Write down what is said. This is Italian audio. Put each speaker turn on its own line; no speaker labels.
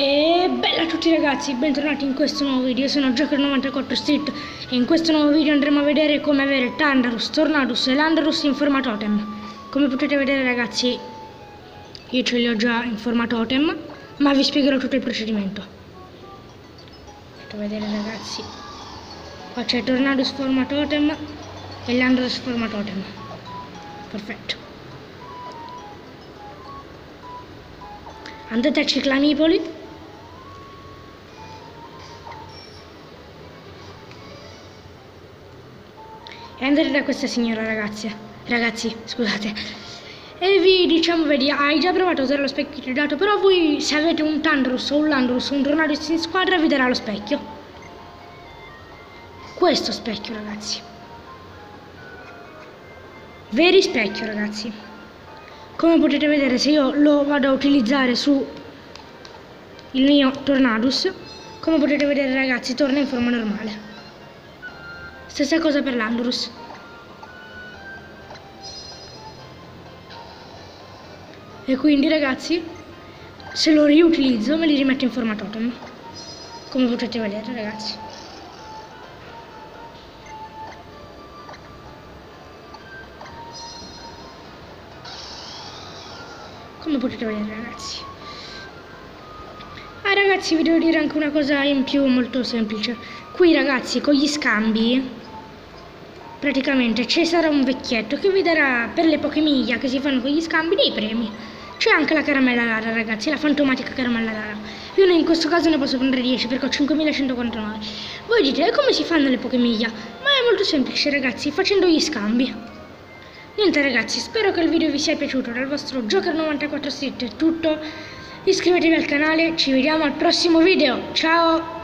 E bella a tutti ragazzi, bentornati in questo nuovo video, sono Joker94 Street e in questo nuovo video andremo a vedere come avere Thunderous, Tornadus e Landorus in forma totem. Come potete vedere ragazzi, io ce li ho già in forma totem, ma vi spiegherò tutto il procedimento. Potete vedere ragazzi, qua c'è Tornadus forma totem e Landorus forma totem. Perfetto. Andate a Ciclamipoli e andate da questa signora ragazzi. Ragazzi scusate. E vi diciamo vedi hai già provato a usare lo specchio dato però voi se avete un Tandrus o un Landrus o un Tornadus in squadra vi darà lo specchio. Questo specchio ragazzi. Veri specchio ragazzi. Come potete vedere se io lo vado a utilizzare su il mio Tornadus come potete vedere ragazzi torna in forma normale Stessa cosa per l'Andrus. E quindi ragazzi, se lo riutilizzo me li rimetto in forma totem. Come potete vedere ragazzi. Come potete vedere ragazzi. Ah ragazzi vi devo dire anche una cosa in più molto semplice. Qui ragazzi con gli scambi praticamente ci sarà un vecchietto che vi darà per le poche miglia che si fanno con gli scambi dei premi. C'è anche la caramella rara, ragazzi, la fantomatica caramella rara. Io in questo caso ne posso prendere 10 perché ho 5149. Voi dite, e come si fanno le poche miglia? Ma è molto semplice, ragazzi, facendo gli scambi. Niente, ragazzi, spero che il video vi sia piaciuto. Dal vostro Joker94 Street è tutto. Iscrivetevi al canale, ci vediamo al prossimo video. Ciao!